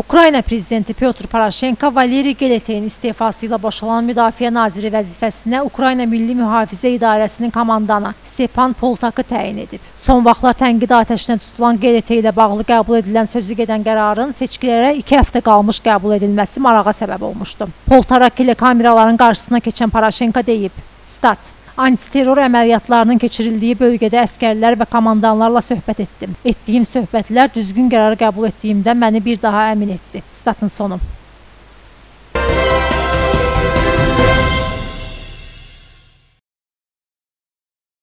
Ukrayna prezidenti Pyotr Poroshenko Valeri Geleteyin istefası ilə boşalan müdafiə naziri vəzifəsinə Ukrayna Milli Mühafizə İdarəsinin komandanı Stepan Poltakı təyin edib. Son vaxtlar tənqid atəşinə tutulan Gelete ilə bağlı qəbul edilən sözü gedən qərarın seçkilərə 2 həftə qalmış qəbul edilməsi marağa səbəb olmuşdu. Poltarak ilə kameraların qarşısına keçən Poroshenko deyib: "Stat Antiterror əməliyyatlarının keçirildiyi bölgədə əskərlər və komandanlarla söhbət etdim. Etdiyim söhbətlər düzgün qərar qəbul etdiyimdən məni bir daha əmin etdi. Statın sonu.